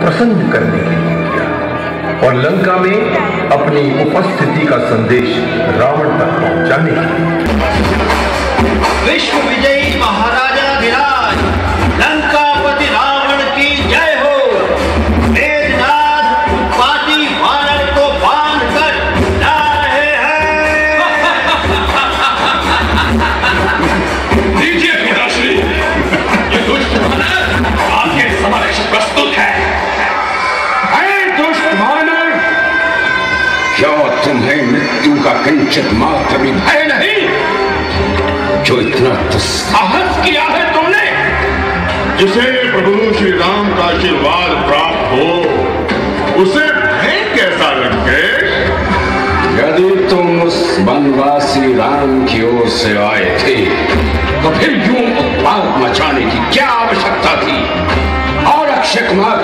प्रसन्न करने के लिए किया। और लंका में अपनी उपस्थिति का संदेश रावण तक पहुँचाने के लिए। विश्व विजयी महाराजा विराज तुम्हें मृत्यु का किंचित मात्र भी भय नहीं। जो इतना तो साहस किया है तुमने। जिसे प्रभु श्री राम का आशीर्वाद प्राप्त हो उसे भय कैसा लगे यदि तुम उस वनवासी राम की ओर से आए थे तो फिर यूँ उत्पाद मचाने की क्या आवश्यकता थी? और अक्षय कुमार